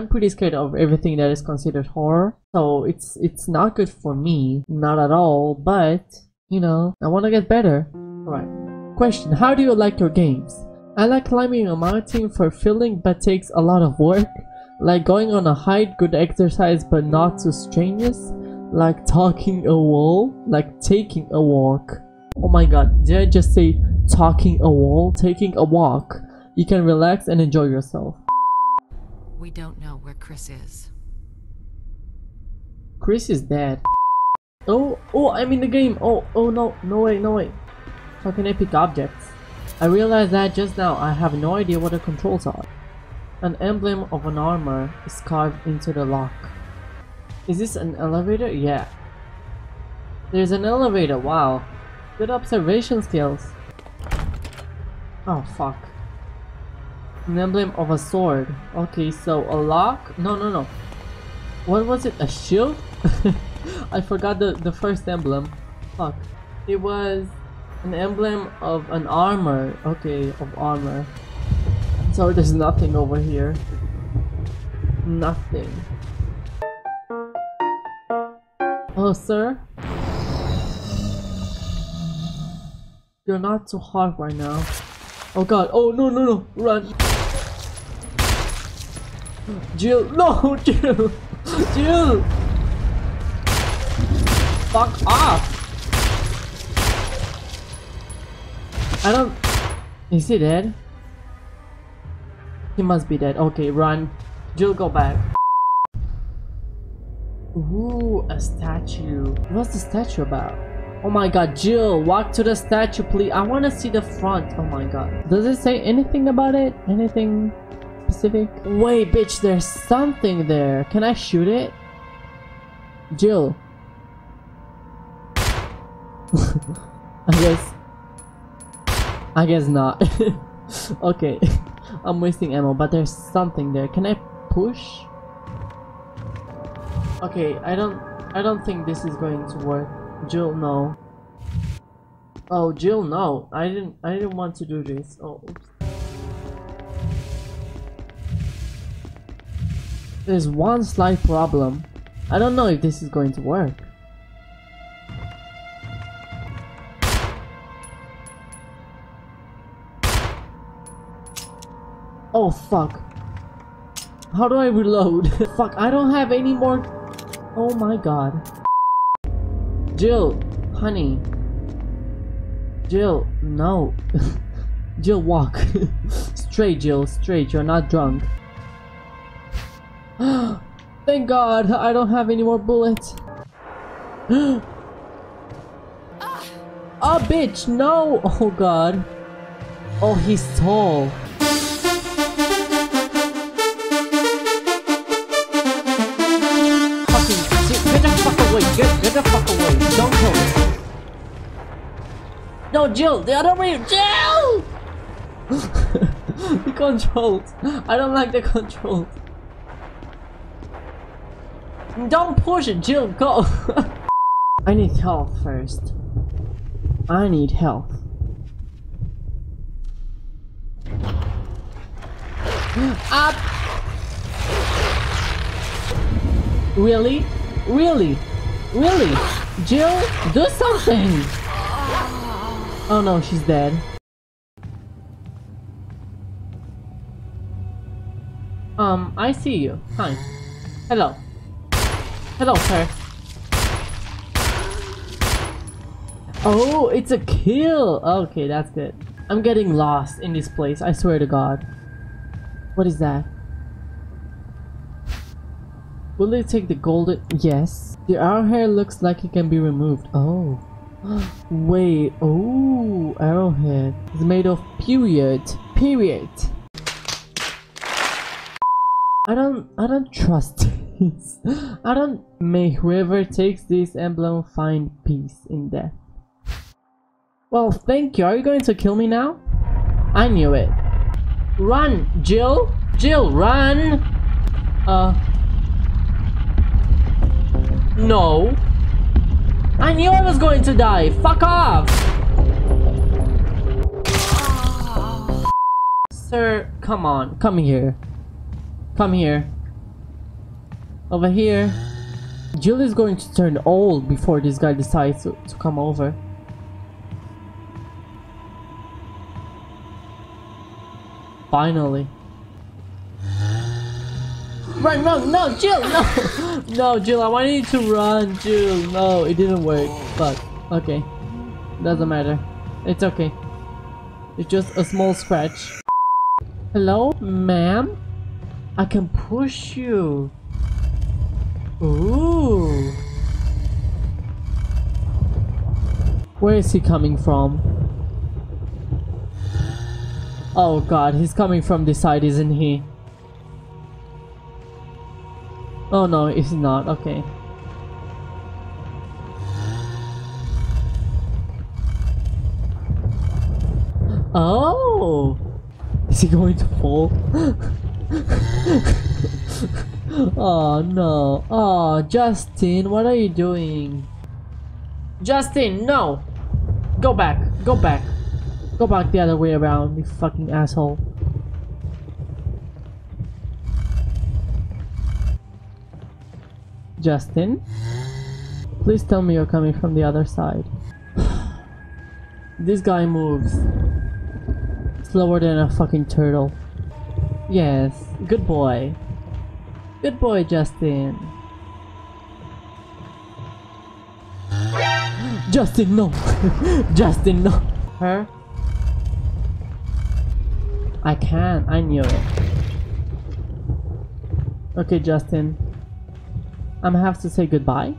I'm pretty scared of everything that is considered horror. So it's it's not good for me, not at all. But you know, I want to get better. Alright. Question: How do you like your games? I like climbing a mountain for filling, but takes a lot of work. Like going on a hike, good exercise, but not too strenuous. Like talking a wall, like taking a walk. Oh my god, did I just say talking a wall? Taking a walk. You can relax and enjoy yourself. We don't know where Chris is. Chris is dead. Oh, oh, I'm in the game. Oh, oh no, no way, no way. I pick objects? I realized that just now. I have no idea what the controls are. An emblem of an armor is carved into the lock. Is this an elevator? Yeah. There's an elevator, wow. Good observation skills. Oh fuck. An emblem of a sword. Okay, so a lock? No, no, no. What was it? A shield? I forgot the, the first emblem. Fuck. It was an emblem of an armor. Okay, of armor. So there's nothing over here. Nothing. Oh, sir? You're not too hot right now. Oh god, oh no no no, run! Jill, no, Jill! Jill! Fuck off! I don't... Is he dead? He must be dead. Okay, run. Jill, go back. Ooh, a statue. What's the statue about? Oh my god, Jill, walk to the statue, please. I want to see the front. Oh my god. Does it say anything about it? Anything specific? Wait, bitch, there's something there. Can I shoot it? Jill. I guess. I guess not. okay. I'm wasting ammo, but there's something there. Can I push? Okay, I don't I don't think this is going to work. Jill, no. Oh, Jill, no. I didn't I didn't want to do this. Oh, oops. There's one slight problem. I don't know if this is going to work. Oh fuck. How do I reload? fuck, I don't have any more... Oh my god. Jill, honey. Jill, no. Jill, walk. straight, Jill, straight. You're not drunk. Thank God, I don't have any more bullets. oh, bitch, no! Oh, God. Oh, he's tall. Fucking, get the fuck away, get, get the fuck away. No, Jill, the other way, Jill! the controls. I don't like the controls. Don't push it, Jill, go! I need health first. I need health. Up! Really? Really? Really? Jill, do something! Oh no, she's dead. Um, I see you. Hi. Hello. Hello, sir. Oh, it's a kill! Okay, that's good. I'm getting lost in this place, I swear to god. What is that? Will they take the golden- Yes. The arrowhead looks like it can be removed. Oh. Wait, oh, arrowhead. It's made of period. Period. I don't I don't trust this. I don't may whoever takes this emblem find peace in death. Well, thank you. Are you going to kill me now? I knew it. Run, Jill! Jill, run! Uh. No. I knew I was going to die. Fuck off! Sir, come on. Come here. Come here. Over here. Jill is going to turn old before this guy decides to, to come over. Finally. Run, run, no, Jill, no! No, Jill, I wanted you to run, Jill. No, it didn't work, but okay. Doesn't matter. It's okay. It's just a small scratch. Hello, ma'am? I can push you. Ooh. Where is he coming from? Oh god, he's coming from this side, isn't he? Oh no, it's not. Okay. Oh! Is he going to fall? oh no. Oh, Justin, what are you doing? Justin, no! Go back. Go back. Go back the other way around, you fucking asshole. Justin? Please tell me you're coming from the other side. this guy moves slower than a fucking turtle. Yes, good boy. Good boy, Justin. Justin, no! Justin, no! Her? I can't. I knew it. Okay, Justin. I'm gonna have to say goodbye.